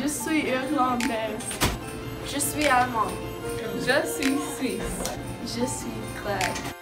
Je suis irlandaise. Je suis allemande. Je suis suisse. Je suis Claire.